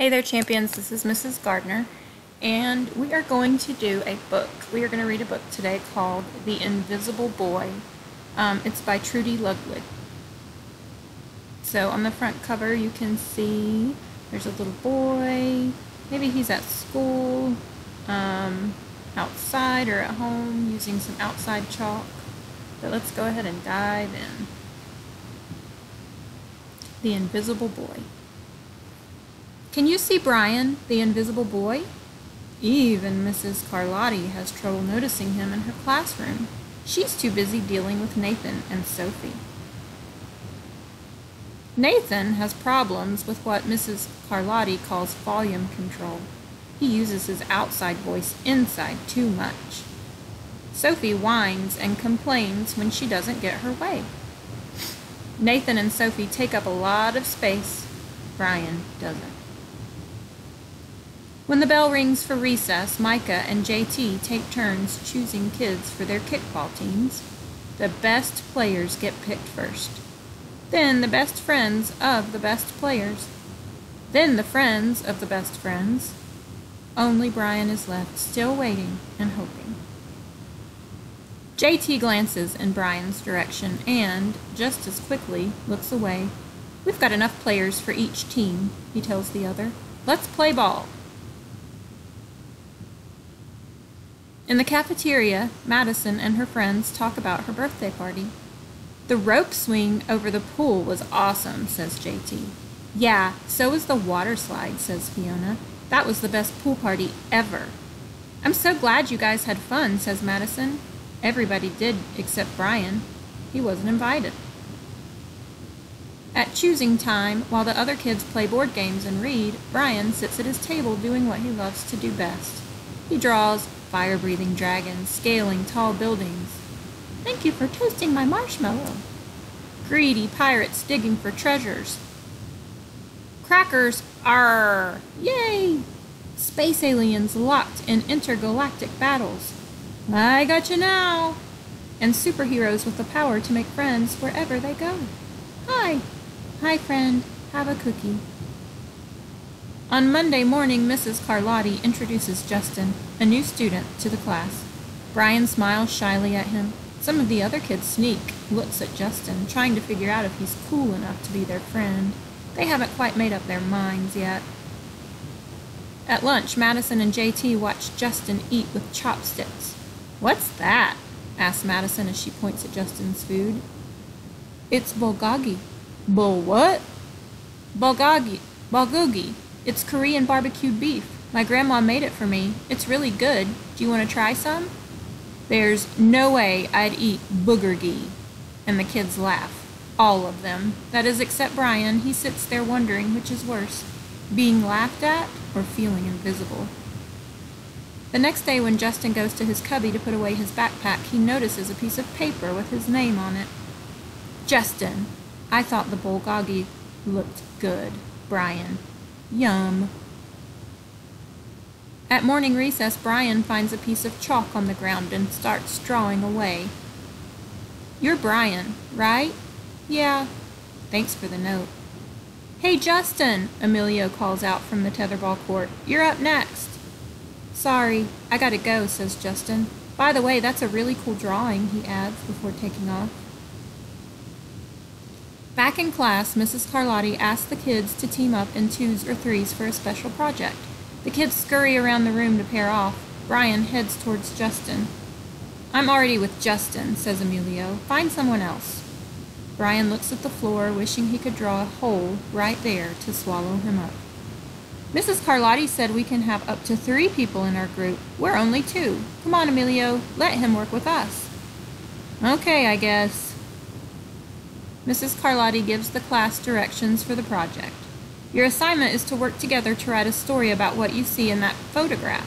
Hey there, champions. This is Mrs. Gardner, and we are going to do a book. We are going to read a book today called The Invisible Boy. Um, it's by Trudy Ludwig. So on the front cover, you can see there's a little boy. Maybe he's at school, um, outside or at home, using some outside chalk. But let's go ahead and dive in. The Invisible Boy. Can you see Brian, the invisible boy? Even Mrs. Carlotti has trouble noticing him in her classroom. She's too busy dealing with Nathan and Sophie. Nathan has problems with what Mrs. Carlotti calls volume control. He uses his outside voice inside too much. Sophie whines and complains when she doesn't get her way. Nathan and Sophie take up a lot of space. Brian doesn't. When the bell rings for recess, Micah and JT take turns choosing kids for their kickball teams. The best players get picked first. Then the best friends of the best players. Then the friends of the best friends. Only Brian is left, still waiting and hoping. JT glances in Brian's direction and, just as quickly, looks away. We've got enough players for each team, he tells the other. Let's play ball. In the cafeteria, Madison and her friends talk about her birthday party. The rope swing over the pool was awesome, says JT. Yeah, so was the water slide, says Fiona. That was the best pool party ever. I'm so glad you guys had fun, says Madison. Everybody did except Brian. He wasn't invited. At choosing time, while the other kids play board games and read, Brian sits at his table doing what he loves to do best. He draws fire breathing dragons scaling tall buildings. Thank you for toasting my marshmallow. Greedy pirates digging for treasures. Crackers are yay! Space aliens locked in intergalactic battles. I got you now! And superheroes with the power to make friends wherever they go. Hi! Hi, friend. Have a cookie. On Monday morning, Mrs. Carlotti introduces Justin, a new student, to the class. Brian smiles shyly at him. Some of the other kids sneak, looks at Justin, trying to figure out if he's cool enough to be their friend. They haven't quite made up their minds yet. At lunch, Madison and JT watch Justin eat with chopsticks. What's that? asks Madison as she points at Justin's food. It's bulgogi. Bul what? Bulgogi. Bulgogi, it's Korean barbecued beef. My grandma made it for me. It's really good. Do you want to try some? There's no way I'd eat boogergi. And the kids laugh. All of them. That is, except Brian. He sits there wondering which is worse being laughed at or feeling invisible. The next day, when Justin goes to his cubby to put away his backpack, he notices a piece of paper with his name on it. Justin, I thought the bulgogi looked good. Brian. Yum. At morning recess, Brian finds a piece of chalk on the ground and starts drawing away. You're Brian, right? Yeah. Thanks for the note. Hey, Justin, Emilio calls out from the tetherball court. You're up next. Sorry, I gotta go, says Justin. By the way, that's a really cool drawing, he adds before taking off. Back in class, Mrs. Carlotti asks the kids to team up in twos or threes for a special project. The kids scurry around the room to pair off. Brian heads towards Justin. I'm already with Justin, says Emilio. Find someone else. Brian looks at the floor, wishing he could draw a hole right there to swallow him up. Mrs. Carlotti said we can have up to three people in our group. We're only two. Come on, Emilio. Let him work with us. Okay, I guess. Mrs. Carlotti gives the class directions for the project. Your assignment is to work together to write a story about what you see in that photograph.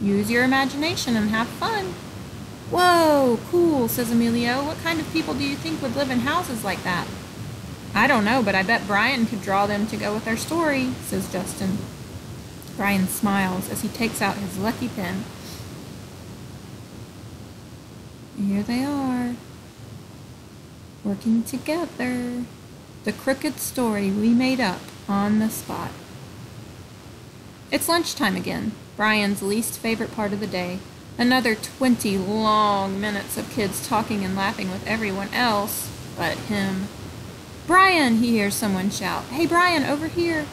Use your imagination and have fun. Whoa, cool, says Emilio. What kind of people do you think would live in houses like that? I don't know, but I bet Brian could draw them to go with our story, says Justin. Brian smiles as he takes out his lucky pen. Here they are working together. The crooked story we made up on the spot. It's lunchtime again, Brian's least favorite part of the day. Another 20 long minutes of kids talking and laughing with everyone else but him. Brian, he hears someone shout. Hey, Brian, over here.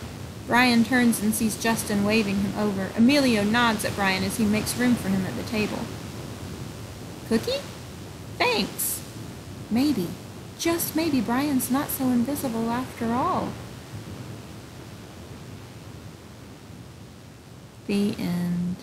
Brian turns and sees Justin waving him over. Emilio nods at Brian as he makes room for him at the table. Cookie? Thanks. Maybe, just maybe, Brian's not so invisible after all. The end.